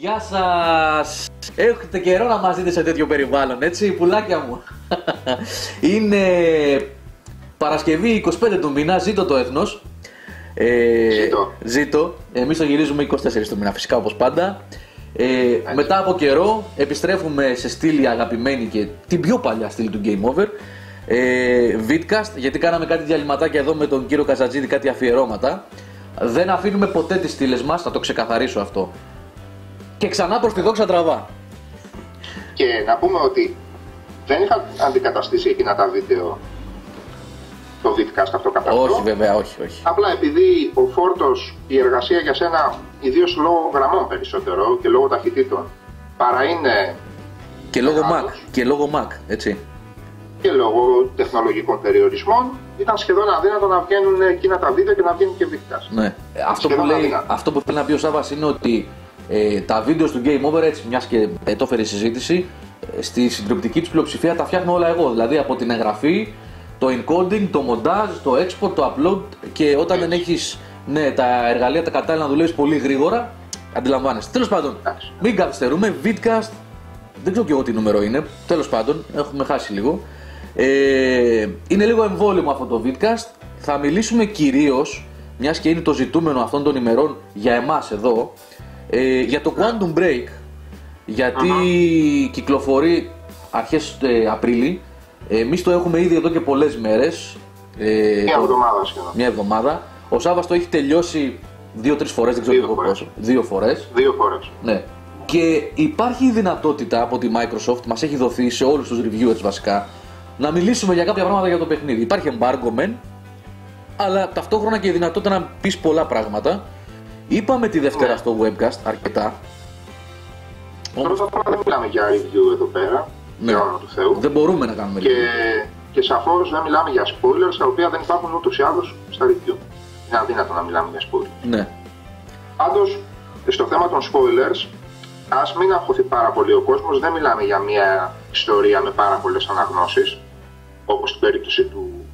Γεια σας! Έχετε καιρό να μας δείτε σε τέτοιο περιβάλλον, έτσι, πουλάκια μου. Είναι Παρασκευή 25 του μήνα, ζήτω το έθνος. Ε, ζήτω. Ζήτω. Εμείς το γυρίζουμε 24 του μήνα, φυσικά όπως πάντα. Ε, μετά από καιρό επιστρέφουμε σε στήλη αγαπημένη και την πιο παλιά στήλη του Game Over. Ε, Vidcast, γιατί κάναμε κάτι διαλυματάκια εδώ με τον κύριο Καζατζίδη, κάτι αφιερώματα. Δεν αφήνουμε ποτέ τις στήλες μας, θα το ξεκαθαρίσω αυτό. Και ξανά προς τη δόξα τραβά. Και να πούμε ότι δεν είχα αντικαταστήσει εκείνα τα βίντεο το vidcast αυτό κατά Όχι βέβαια, όχι, όχι. Απλά επειδή ο φόρτος, η εργασία για σένα, ιδίως λόγω γραμμών περισσότερο και λόγω ταχυτήτων, παρά είναι... Και λόγω Mac, και λόγω Mac, έτσι. Και λόγω τεχνολογικών περιορισμών, ήταν σχεδόν αδύνατο να βγαίνουν εκείνα τα βίντεο και να βγαίνουν και vidcast. Ναι. Αυτό που, λέει, αυτό που θέλει να πει ο Σάββας είναι ότι ε, τα βίντεο του Game Over, έτσι μιας και το έφερε η συζήτηση, ε, στη συντριπτική τους πλειοψηφία τα φτιάχνω όλα εγώ. Δηλαδή από την εγγραφή, το encoding, το montage, το export, το upload και όταν δεν έχεις ναι, τα εργαλεία τα κατάλληλα να δουλεύεις πολύ γρήγορα, αντιλαμβάνεσαι. Τέλος πάντων, μην καθυστερούμε. Vidcast, δεν ξέρω και εγώ τι νούμερο είναι. Τέλος πάντων, έχουμε χάσει λίγο. Ε, είναι λίγο εμβόλυμο αυτό το Vidcast. Θα μιλήσουμε κυρίως, μιας και είναι το ζητούμενο αυτών των ημερών για εμάς εδώ, ε, για το Quantum Break, γιατί κυκλοφορεί αρχές ε, Απρίλη, εμείς το έχουμε ήδη εδώ και πολλές μέρες. Ε, μια εβδομάδα σχεδόν. Μια εβδομάδα. Ο Σάββας το έχει τελειώσει δύο-τρεις φορές, δεν ξέρω δύο πόσο. Δύο φορές. Δύο φορές. Ναι. Και υπάρχει η δυνατότητα από τη Microsoft, μας έχει δοθεί σε όλους τους reviewers βασικά, να μιλήσουμε για κάποια πράγματα για το παιχνίδι. Υπάρχει embargo men, αλλά ταυτόχρονα και η δυνατότητα να πεις πολλά πράγματα Είπαμε τη Δευτέρα ναι. στο webcast αρκετά. Πρώτα απ' όλα δεν μιλάμε για review εδώ πέρα. Ναι. Για όνομα του Θεού. Δεν μπορούμε να κάνουμε και, review. Και σαφώς δεν μιλάμε για spoilers τα οποία δεν υπάρχουν ούτως ή άλλως στα review. Είναι αδύνατο να μιλάμε για spoilers. Ναι. Πάντως, στο θέμα των spoilers, ας μην αγχωθεί πάρα πολύ ο κόσμος. Δεν μιλάμε για μια ιστορία με πάρα πολλές αναγνώσεις, όπως στην περίπτωση του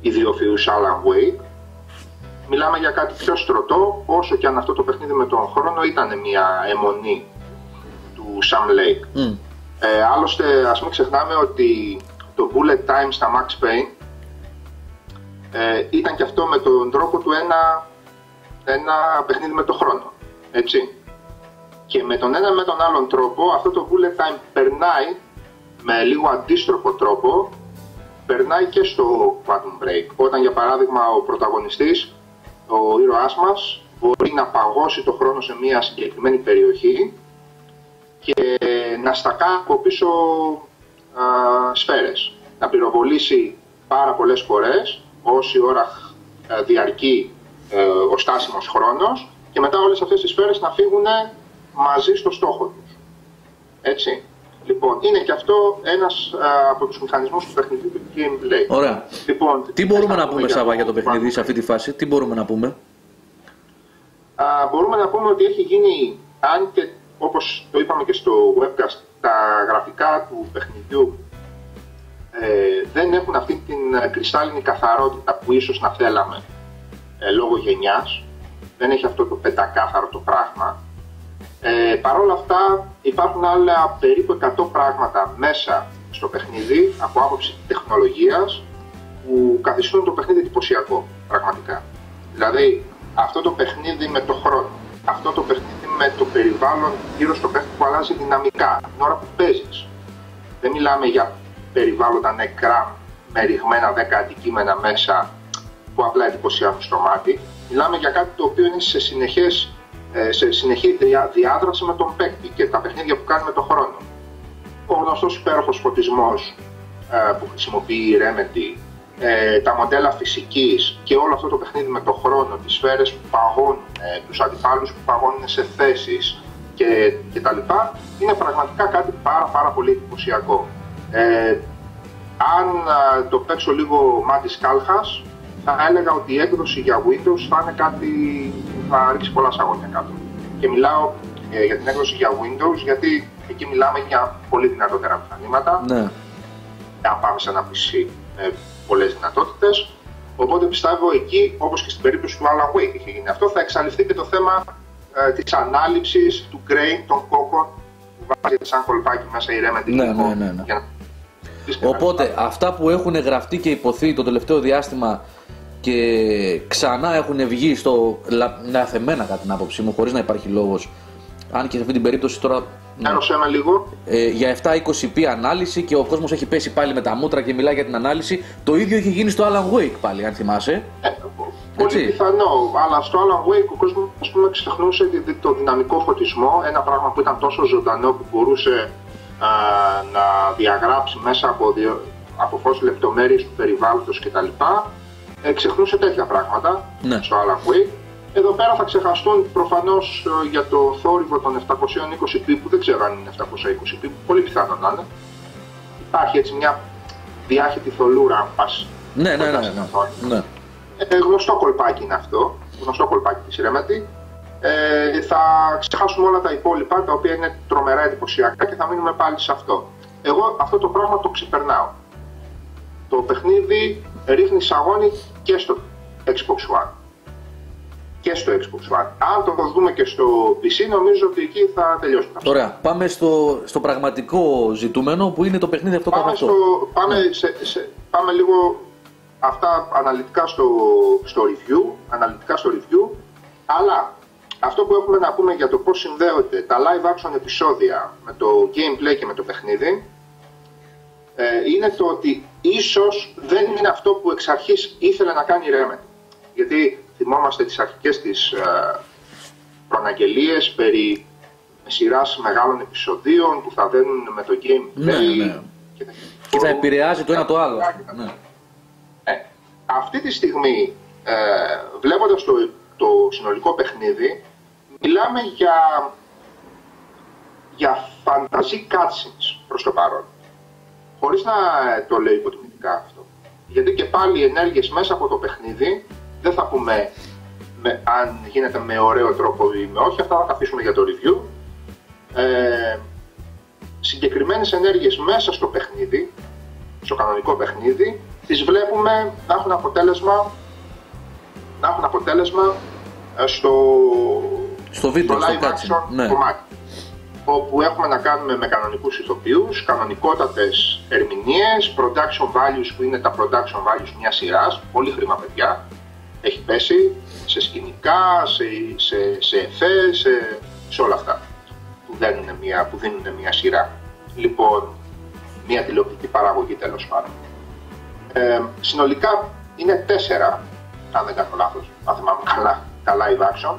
ιδιοφυού Alan Wake μιλάμε για κάτι πιο στρωτό, όσο και αν αυτό το παιχνίδι με τον χρόνο ήταν μια αιμονή του Sam Lake. Mm. Ε, άλλωστε, ας μην ξεχνάμε ότι το Bullet Time στα Max Payne ε, ήταν και αυτό με τον τρόπο του ένα, ένα παιχνίδι με τον χρόνο. Έτσι. Και με τον ένα με τον άλλον τρόπο, αυτό το Bullet Time περνάει με λίγο αντίστροφο τρόπο, περνάει και στο Quantum Break. Όταν για παράδειγμα ο πρωταγωνιστής ο ήρωάς μας μπορεί να παγώσει το χρόνο σε μια συγκεκριμένη περιοχή και να στακά από πίσω α, σφαίρες. Να πυροβολήσει πάρα πολλές φορές όση ώρα διαρκεί ε, ο στάσιμος χρόνος και μετά όλες αυτές τις σφαίρες να φύγουν μαζί στο στόχο τους. Έτσι. Λοιπόν, είναι και αυτό ένας από τους μηχανισμούς του παιχνιδιού του gameplay. Ωραία. Λοιπόν, τι μπορούμε να πούμε, Σάβα, για το παιχνίδι σε αυτή τη φάση, τι μπορούμε να πούμε; Α, μπορούμε να πούμε ότι έχει γίνει, αν και όπως το είπαμε και στο webcast, τα γραφικά του παιχνιδιού ε, δεν έχουν αυτή την κρυστάλλινη καθαρότητα που ίσως να θέλαμε ε, λόγω γενιάς. Δεν έχει αυτό το πεντακάθαρο το πράγμα. Ε, Παρ' όλα αυτά υπάρχουν άλλα περίπου 100 πράγματα μέσα στο παιχνίδι από άποψη τεχνολογίας που καθιστούν το παιχνίδι εντυπωσιακό πραγματικά. Δηλαδή αυτό το παιχνίδι με το χρόνο, αυτό το παιχνίδι με το περιβάλλον γύρω στο παιχνίδι που αλλάζει δυναμικά την ώρα που παίζεις. Δεν μιλάμε για περιβάλλοντα νεκρά με ρηγμένα 10 αντικείμενα μέσα που απλά εντυπωσιάζουν στο μάτι. Μιλάμε για κάτι το οποίο είναι σε συνεχές ε, σε συνεχή διάδραση με τον παίκτη και τα παιχνίδια που κάνει με τον χρόνο. Ο γνωστός υπέροχος φωτισμός ε, που χρησιμοποιεί η Remedy, ε, τα μοντέλα φυσικής και όλο αυτό το παιχνίδι με τον χρόνο, τις σφαίρες που παγώνουν, τους αντιπάλους που παγώνουν σε θέσεις και, και τα λοιπά, είναι πραγματικά κάτι πάρα πάρα πολύ εντυπωσιακό. Ε, αν το παίξω λίγο μάτις κάλχας, θα έλεγα ότι η έκδοση για Windows θα είναι κάτι που θα ρίξει πολλά σαγόνια κάτω. Και μιλάω ε, για την έκδοση για Windows γιατί εκεί μιλάμε για πολύ δυνατότερα μηχανήματα. Ναι. Αν πάμε σε ένα PC με πολλές δυνατότητες. Οπότε πιστεύω εκεί, όπως και στην περίπτωση του Alan Wake είχε γίνει αυτό, θα εξαλειφθεί και το θέμα ε, της ανάληψης του grain των κόκκων που βάζει σαν κολπάκι μέσα η Remedy. Ναι, λοιπόν, ναι, ναι, ναι. για να- Οπότε αυτά που έχουν γραφτεί και υποθεί το τελευταίο διάστημα και ξανά έχουν βγει στο λα- λαθεμένα κατά την άποψή μου, χωρίς να υπάρχει λόγος, αν και σε αυτή την περίπτωση τώρα ναι, Ένωσέ με λίγο. ε, για 720p ανάλυση και ο κόσμος έχει πέσει πάλι με τα μούτρα και μιλάει για την ανάλυση. Το ίδιο έχει γίνει στο Alan Wake πάλι, αν θυμάσαι. Ε, πολύ Έτσι. πιθανό, αλλά στο Alan Wake ο κόσμος ας πούμε, ξεχνούσε τη- το δυναμικό φωτισμό, ένα πράγμα που ήταν τόσο ζωντανό που μπορούσε α, να διαγράψει μέσα από, διο, από φως λεπτομέρειες του περιβάλλοντος κτλ. Ε, ξεχνούσε τέτοια πράγματα Ναι. στο Alan Wake. Εδώ πέρα θα ξεχαστούν προφανώς ε, για το θόρυβο των 720p που δεν ξέρω αν είναι 720p, πολύ πιθανό να είναι. Υπάρχει έτσι μια διάχυτη θολούρα αν πας Ναι, ναι, κοντά ναι. στην ναι. οθόνη. ναι. Ε, γνωστό κολπάκι είναι αυτό, γνωστό κολπάκι της Remedy. Ε, θα ξεχάσουμε όλα τα υπόλοιπα, τα οποία είναι τρομερά εντυπωσιακά και θα μείνουμε πάλι σε αυτό. Εγώ αυτό το πράγμα το ξεπερνάω. Το παιχνίδι ρίχνει σαγόνι και στο Xbox One. Και στο Xbox One. Αν το δούμε και στο PC, νομίζω ότι εκεί θα τελειώσουμε. Ωραία, πάμε στο, στο πραγματικό ζητούμενο που είναι το παιχνίδι αυτό καθ' Πάμε, αυτό. στο, πάμε, σε, σε, πάμε λίγο αυτά αναλυτικά στο, στο review, αναλυτικά στο review, αλλά αυτό που έχουμε να πούμε για το πώς συνδέονται τα live action επεισόδια με το gameplay και με το παιχνίδι ε, είναι το ότι ίσως δεν είναι αυτό που εξ αρχής ήθελε να κάνει η Remedy. Γιατί θυμόμαστε τις αρχικές της ε, προναγγελίες περί σειράς μεγάλων επεισοδίων που θα δένουν με το gameplay Ναι, ναι. και, Και θα επηρεάζει το ένα το άλλο. Ναι. Ναι. Ε, αυτή τη στιγμή, ε, βλέποντας το, το συνολικό παιχνίδι, μιλάμε για, για φανταζή cutscenes προς το παρόν. Χωρίς να ε, το λέω υποτιμητικά αυτό. Γιατί και πάλι οι ενέργειες μέσα από το παιχνίδι, δεν θα πούμε με, αν γίνεται με ωραίο τρόπο ή με όχι, αυτά θα τα αφήσουμε για το review. Ε, συγκεκριμένες ενέργειες μέσα στο παιχνίδι, στο κανονικό παιχνίδι, τις βλέπουμε να έχουν αποτέλεσμα, να έχουν αποτέλεσμα ε, στο, Στο βίντεο, στο live cutscene, action ναι. κομμάτι. Όπου έχουμε να κάνουμε με κανονικούς ηθοποιούς, κανονικότατες ερμηνείες, production values που είναι τα production values μιας σειράς, πολύ χρήμα παιδιά, έχει πέσει σε σκηνικά, σε, σε, σε εφές, σε, σε όλα αυτά που δίνουν μια, που δίνουν μια σειρά. Λοιπόν, μια τηλεοπτική παραγωγή τέλος πάντων. Ε, συνολικά είναι τέσσερα, αν δεν κάνω λάθος, αν θυμάμαι καλά, τα live action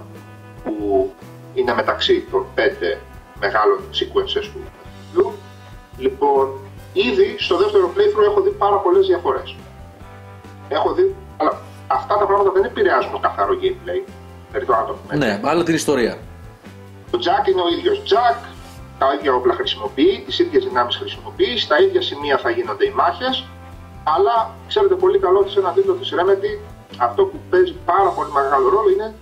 που είναι μεταξύ των πέντε μεγάλων sequences του παιχνιδιού. Λοιπόν, ήδη στο δεύτερο playthrough έχω δει πάρα πολλές διαφορές. Έχω δει, αλλά αυτά τα πράγματα δεν επηρεάζουν το καθαρό gameplay. Δηλαδή το να το πούμε έτσι. Ναι, άλλο την ιστορία. Ο Jack είναι ο ίδιος Jack, τα ίδια όπλα χρησιμοποιεί, τις ίδιες δυνάμεις χρησιμοποιεί, στα ίδια σημεία θα γίνονται οι μάχες, αλλά ξέρετε πολύ καλό ότι σε ένα τίτλο της Remedy αυτό που παίζει πάρα πολύ μεγάλο ρόλο είναι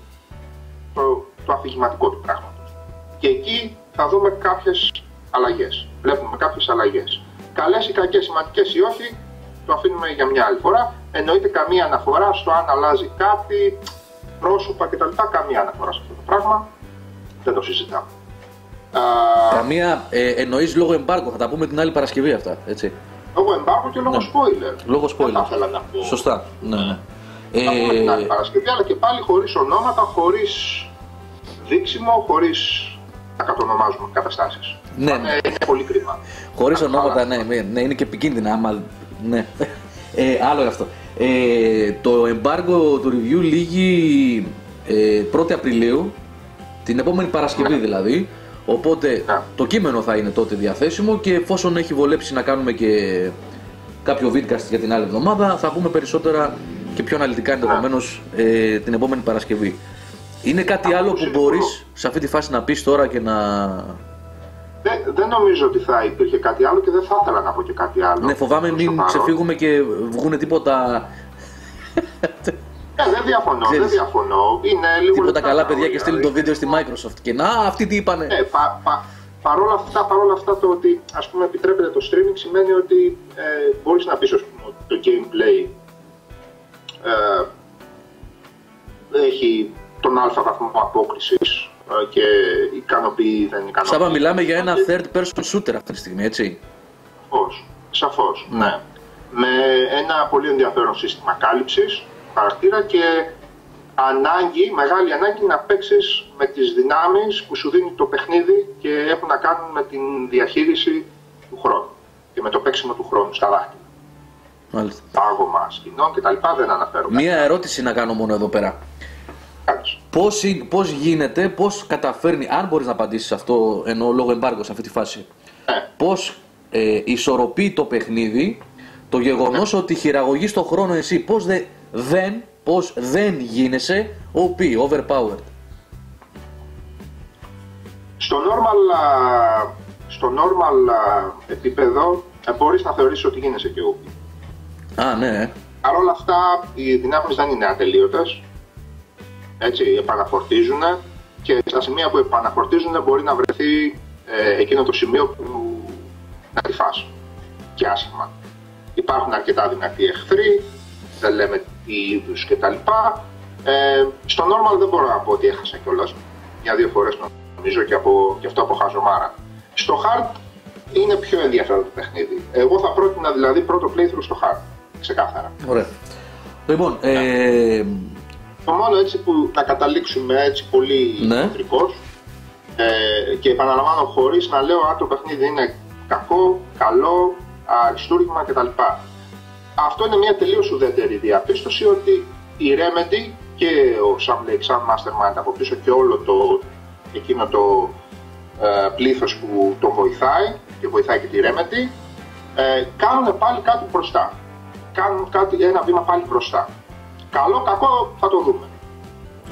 το, το αφηγηματικό του πράγματος. Και εκεί θα δούμε κάποιες αλλαγές. Βλέπουμε κάποιες αλλαγές. Καλές ή κακές, σημαντικές ή όχι, το αφήνουμε για μια άλλη φορά. Εννοείται καμία αναφορά στο αν αλλάζει κάτι, πρόσωπα κτλ. Καμία αναφορά σε αυτό το πράγμα. Δεν το συζητάμε. Α, Καμία ε, εννοείς λόγω εμπάρκου, θα τα πούμε την άλλη Παρασκευή αυτά. Έτσι. λόγω εμπάρκου και λόγω Ναι. spoiler. Λόγω Δεν θα spoiler. ήθελα να πω. Σωστά. Ναι, ναι. Θα πούμε την άλλη Ε, Παρασκευή, αλλά και πάλι χωρίς ονόματα, χωρίς δείξιμο, χωρίς να κατονομάζουμε καταστάσεις. Ναι, Είναι, ναι. είναι πολύ κρίμα. Χωρίς Αυτό, ονόματα, αλλά- ναι, ναι, ναι, είναι και επικίνδυνα. Άμα, ναι. Ε, άλλο είναι αυτό. Ε, το embargo του review λύγει ε, 1η Απριλίου, την επόμενη Παρασκευή Ναι. δηλαδή. Οπότε Ναι. το κείμενο θα είναι τότε διαθέσιμο και εφόσον έχει βολέψει να κάνουμε και κάποιο vidcast για την άλλη εβδομάδα, θα πούμε περισσότερα και πιο αναλυτικά ενδεχομένως ε, την επόμενη Παρασκευή. Είναι κάτι Αυτό άλλο που που σίγουρο. μπορείς σε αυτή τη φάση να πεις τώρα και να. Δεν, δεν νομίζω ότι θα υπήρχε κάτι άλλο και δεν θα ήθελα να πω και κάτι άλλο. Ναι, φοβάμαι προς το μην παρόν. ξεφύγουμε και βγούνε τίποτα, Ε, δεν διαφωνώ, Ξέρεις, δεν διαφωνώ. Είναι λίγο τίποτα λεπτά καλά τα παιδιά και λόγια, στείλουν το δηλαδή. βίντεο στη Microsoft. Και να, αυτοί τι είπανε. Ε, πα, πα, παρόλα αυτά, παρόλα αυτά το ότι ας πούμε επιτρέπεται το streaming σημαίνει ότι ε, μπορείς να πεις ας πούμε, ότι το gameplay ε, έχει τον αλφα βαθμό απόκρισης και ικανοποιεί δεν ικανοποιεί. Σάβα, μιλάμε για ένα third person shooter αυτή τη στιγμή, έτσι; Σαφώς, σαφώς, ναι. ναι. Με ένα πολύ ενδιαφέρον σύστημα κάλυψης χαρακτήρα και ανάγκη, μεγάλη ανάγκη να παίξεις με τις δυνάμεις που σου δίνει το παιχνίδι και έχουν να κάνουν με την διαχείριση του χρόνου και με το παίξιμο του χρόνου στα δάχτυλα. Μάλιστα. Πάγωμα σκηνών κτλ. δεν αναφέρω. Μία ερώτηση να κάνω μόνο εδώ πέρα. Πώς, πώς γίνεται, πώς καταφέρνει, αν μπορείς να απαντήσεις αυτό ενώ λόγω εμπάργου σε αυτή τη φάση, ναι. πώς ε, ισορροπεί το παιχνίδι το γεγονός ναι. ότι χειραγωγείς το χρόνο εσύ, πώς δε, δεν, πώς δεν γίνεσαι OP, overpowered. Στο normal, στο normal επίπεδο ε, μπορείς να θεωρήσεις ότι γίνεσαι και OP. Α, ναι. Παρ' όλα αυτά, οι δυνάμεις δεν είναι ατελείωτες έτσι, επαναφορτίζουν και στα σημεία που επαναφορτίζουν μπορεί να βρεθεί ε, εκείνο το σημείο που να τη φας και άσχημα. Υπάρχουν αρκετά δυνατοί εχθροί, δεν λέμε τι είδους κτλ. Ε, στο normal δεν μπορώ να πω ότι έχασα κιόλας μια-δύο φορές νομίζω και, από, και αυτό από χαζομάρα. Στο hard είναι πιο ενδιαφέρον το παιχνίδι. Εγώ θα πρότεινα δηλαδή πρώτο playthrough στο hard. Ξεκάθαρα. Ωραία. Λοιπόν, ε, το μόνο έτσι που θα καταλήξουμε έτσι πολύ ναι. ε, και επαναλαμβάνω χωρίς να λέω αν το παιχνίδι είναι κακό, καλό, αριστούργημα κτλ. Αυτό είναι μια τελείως ουδέτερη διαπίστωση ότι η Remedy και ο Sam Lake, Sam Mastermind από πίσω και όλο το, εκείνο το ε, πλήθος που τον βοηθάει και βοηθάει και τη Remedy ε, κάνουν πάλι κάτι μπροστά. Κάνουν κάτι, ένα βήμα πάλι μπροστά. Καλό, κακό θα το δούμε.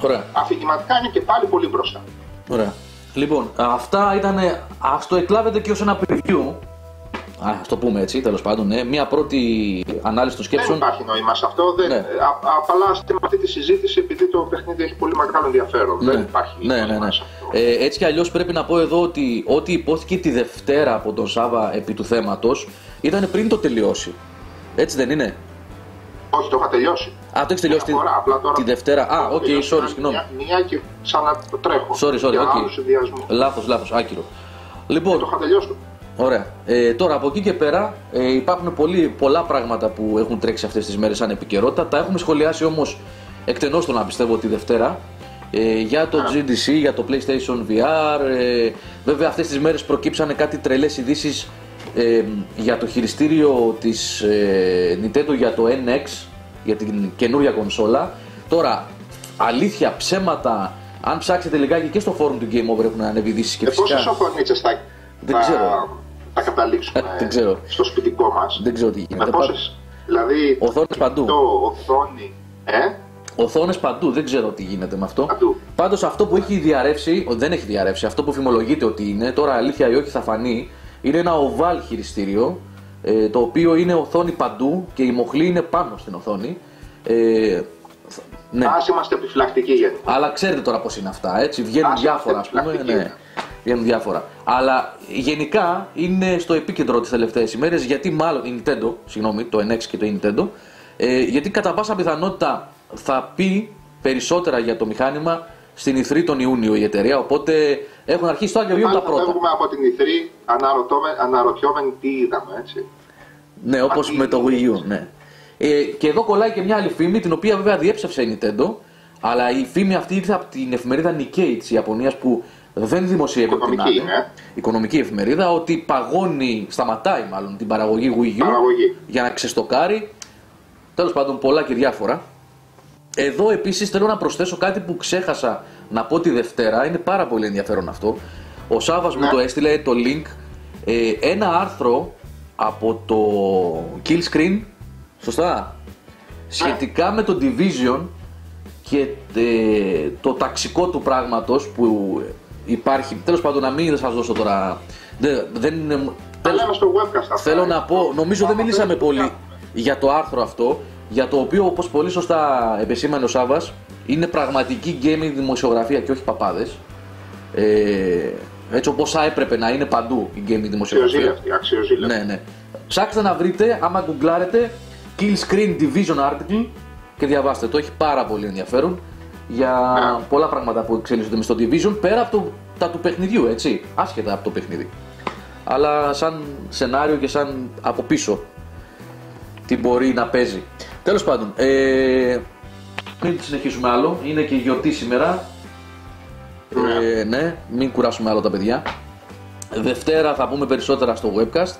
Ωραία. Αφηγηματικά είναι και πάλι πολύ μπροστά. Ωραία. Λοιπόν, αυτά ήταν. Α το εκλάβετε και ως ένα preview. Ας το πούμε έτσι, τέλος πάντων. Ναι. Μια πρώτη ανάλυση των σκέψεων. Δεν υπάρχει νόημα σε αυτό. Δεν... Ναι. Απλά με αυτή τη συζήτηση επειδή το παιχνίδι έχει πολύ μεγάλο ενδιαφέρον. Ναι. Δεν υπάρχει ναι, ναι, ναι. Σε αυτό. Ε, έτσι κι αλλιώς πρέπει να πω εδώ ότι ό,τι ειπώθηκε τη Δευτέρα από τον Σάβα επί του θέματος ήταν πριν το τελειώσει. Έτσι δεν είναι; Όχι, το είχα τελειώσει. Α, το έχεις τελειώσει φορά, απλά τώρα τη Δευτέρα. Α, OK, okay, sorry, συγγνώμη. Μία, μία και ξανατρέχω. Sorry, sorry, OK. Okay. Λάθος, λάθος, άκυρο. Λοιπόν, το είχα τελειώσει. Ωραία. Ε, τώρα από εκεί και πέρα ε, υπάρχουν πολύ, πολλά πράγματα που έχουν τρέξει αυτές τις μέρες σαν επικαιρότητα. Τα έχουμε σχολιάσει όμως εκτενώς το να πιστεύω τη Δευτέρα. Ε, για το GDC, για το PlayStation VR. Ε, βέβαια αυτές τις μέρες προκύψανε κάτι τρελές ειδήσεις ε, για το χειριστήριο της ε, Nintendo για το NX για την καινούρια κονσόλα. Τώρα, αλήθεια, ψέματα, αν ψάξετε λιγάκι και στο φόρουμ του Game Over έχουν ανέβει ειδήσει και ε, φυσικά. Πόσες οθονίτσε θα, Δεν ξέρω. θα καταλήξουμε Δεν ξέρω. στο σπιτικό μας; Δεν ξέρω τι γίνεται. Με πόσες, δηλαδή. Οθόνες παντού. Το οθόνη. Ε; Οθόνες παντού, δεν ξέρω τι γίνεται με αυτό. Παντού. Πάντως αυτό που έχει διαρρεύσει, δεν έχει διαρρεύσει, αυτό που φημολογείται ότι είναι, τώρα αλήθεια ή όχι θα φανεί, είναι ένα οβάλ χειριστήριο ε, το οποίο είναι οθόνη παντού και η μοχλή είναι πάνω στην οθόνη. Ε, ναι. Ας είμαστε επιφυλακτικοί γενικά. Αλλά ξέρετε τώρα πώς είναι αυτά, έτσι, βγαίνουν διάφορα ας πούμε. Ναι. Βγαίνουν διάφορα. Αλλά γενικά είναι στο επίκεντρο τις τελευταίες ημέρες γιατί μάλλον η Nintendo, συγγνώμη, το NX και το Nintendo, ε, γιατί κατά πάσα πιθανότητα θα πει περισσότερα για το μηχάνημα στην Ιθρή τον Ιούνιο η εταιρεία. Οπότε έχουν αρχίσει τώρα και βγαίνουν τα πρώτα. Φεύγουμε από την Ιθρή αναρωτιόμενοι τι είδαμε, έτσι. Ναι, όπως με το Wii U, ναι. Ε, και εδώ κολλάει και μια άλλη φήμη, την οποία βέβαια διέψευσε η Nintendo, αλλά η φήμη αυτή ήρθε από την εφημερίδα Nikkei της Ιαπωνίας που δεν δημοσιεύει Οικονομική, την ναι. Οικονομική εφημερίδα, ότι παγώνει, σταματάει μάλλον την παραγωγή Wii U για να ξεστοκάρει. Τέλος πάντων, πολλά και διάφορα. Εδώ επίσης θέλω να προσθέσω κάτι που ξέχασα να πω τη Δευτέρα. Είναι πάρα πολύ ενδιαφέρον αυτό. Ο Σάβα μου ναι. το έστειλε το link. Ε, ένα άρθρο από το Kill Screen. Σωστά. Σχετικά με το Division και ε, το ταξικό του πράγματος που υπάρχει. Τέλος πάντων να μην σας δώσω τώρα. Δεν, δεν είναι... στο webcast Θέλω να πω, νομίζω δεν μιλήσαμε πολύ για το άρθρο αυτό για το οποίο όπως πολύ σωστά επεσήμανε ο Σάβας είναι πραγματική gaming δημοσιογραφία και όχι παπάδες ε, έτσι όπως θα έπρεπε να είναι παντού η gaming δημοσιογραφία αξιοζήλευτη, αξιοζήλευτη. ναι, ναι. ψάξτε να βρείτε άμα γκουγκλάρετε Kill Screen Division Article και διαβάστε το, έχει πάρα πολύ ενδιαφέρον για Ναι. πολλά πράγματα που εξελίσσονται μες στο Division πέρα από το, τα του παιχνιδιού, έτσι. Άσχετα από το παιχνίδι. Αλλά σαν σενάριο και σαν από πίσω τι μπορεί να παίζει. Τέλος πάντων, ε, μην συνεχίσουμε άλλο. Είναι και γιορτή σήμερα. Ε, ναι, μην κουράσουμε άλλο τα παιδιά. Δευτέρα θα πούμε περισσότερα στο webcast.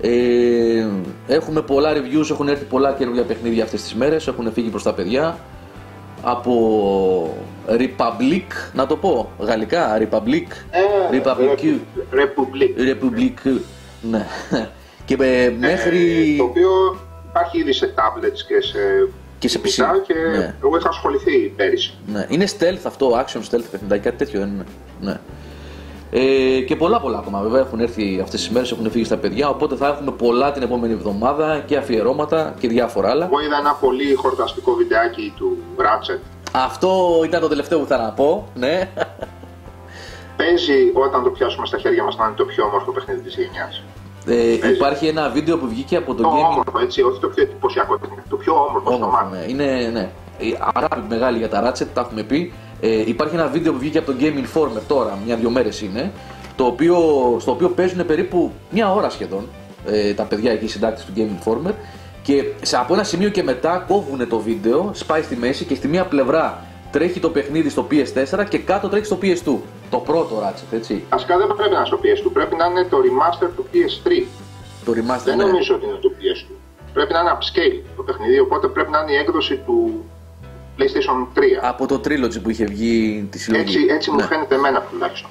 Ε, έχουμε πολλά reviews, έχουν έρθει πολλά καινούργια παιχνίδια αυτές τις μέρες, έχουν φύγει προς τα παιδιά. Από Republic, να το πω, γαλλικά, Republic, Ε, Republic, Republic. Republic, ναι. Και ε, μέχρι... Ε, το οποίο υπάρχει ήδη σε tablets και σε, Και σε PC. κινητά και Ναι. εγώ είχα ασχοληθεί πέρυσι. Ναι, είναι stealth αυτό, action stealth παιχνιδάκι, κάτι τέτοιο δεν είναι. Ναι. Ε, και πολλά πολλά ακόμα βέβαια έχουν έρθει αυτές τις μέρες, έχουν φύγει στα παιδιά, οπότε θα έχουμε πολλά την επόμενη εβδομάδα και αφιερώματα και διάφορα άλλα. Εγώ είδα ένα πολύ χορταστικό βιντεάκι του Ratchet. Αυτό ήταν το τελευταίο που θα να πω, ναι. Παίζει όταν το πιάσουμε στα χέρια μας να είναι το πιο όμορφο παιχνίδι της γενιάς. Ε, υπάρχει ένα βίντεο που βγήκε από το Το Gaming όμορφο, έτσι, όχι το πιο εντυπωσιακό παιχνίδι, το πιο όμορφο στο Όμορφο, μάτι. ναι. Είναι, ναι. Η αγάπη μεγάλη για τα Ratchet, τα έχουμε πει. Ε, υπάρχει ένα βίντεο που βγήκε από το Game Informer τώρα, μια-δυο μέρες είναι, το οποίο, στο οποίο παίζουν περίπου μια ώρα σχεδόν ε, τα παιδιά εκεί, οι συντάκτες του Game Informer. Και σε, από ένα σημείο και μετά κόβουν το βίντεο, σπάει στη μέση και στη μία πλευρά τρέχει το παιχνίδι στο PS4 και κάτω τρέχει στο PS2. Το πρώτο Ratchet, έτσι. Βασικά δεν πρέπει να είναι στο PS2, πρέπει να είναι το remaster του PS3. Το remaster, Δεν ναι. νομίζω ότι είναι το PS2. Πρέπει να είναι upscale το παιχνίδι, οπότε πρέπει να είναι η έκδοση του PlayStation 3. Από το Trilogy που είχε βγει τη συλλογή. Έτσι, έτσι μου Ναι. φαίνεται εμένα τουλάχιστον.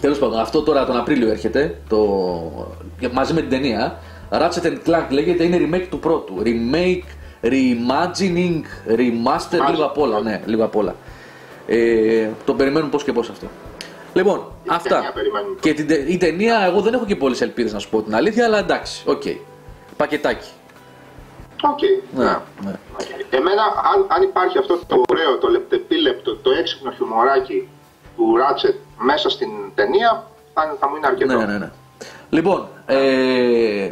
Τέλος πάντων, αυτό τώρα τον Απρίλιο έρχεται το... μαζί με την ταινία. Ratchet and Clank λέγεται, είναι remake του πρώτου. Remake, reimagining, remaster, Μάλιστα. λίγο απ' όλα. Ναι, λίγο απ' όλα. Ε, το περιμένουμε πώς και πώς αυτό. Λοιπόν, ταινία αυτά. περιμένουμε. Και την, τε- η ταινία, εγώ δεν έχω και πολλές ελπίδες να σου πω την αλήθεια, αλλά εντάξει, οκ. Πακετάκι. Οκ. Ναι, ναι. ναι. Εμένα, αν, αν υπάρχει αυτό το ωραίο, το λεπτεπίλεπτο, το έξυπνο χιουμοράκι του Ratchet μέσα στην ταινία, θα, θα μου είναι αρκετό. Ναι, ναι, ναι. Λοιπόν, ε,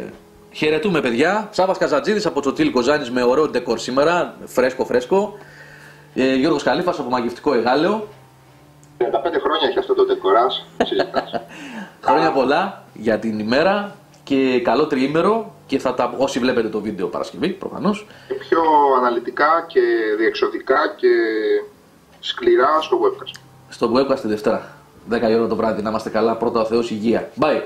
χαιρετούμε παιδιά. Σάβα Καζατζίδης από Τσοτσίλ Κοζάνης με ωραίο ντεκορ σήμερα. Φρέσκο, φρέσκο. Ε, Γιώργος Καλήφας από Μαγευτικό Εγάλεο. 35 χρόνια έχει αυτό το ντεκοράζ, συζητάς. Χρόνια πολλά για την ημέρα και καλό τριήμερο. Και θα τα, όσοι βλέπετε το βίντεο Παρασκευή, προφανώς. και πιο αναλυτικά και διεξοδικά και σκληρά στο webcast. Στο webcast τη Δευτέρα. 10 η ώρα το βράδυ. Να είμαστε καλά. Πρώτα ο Θεός υγεία. Bye.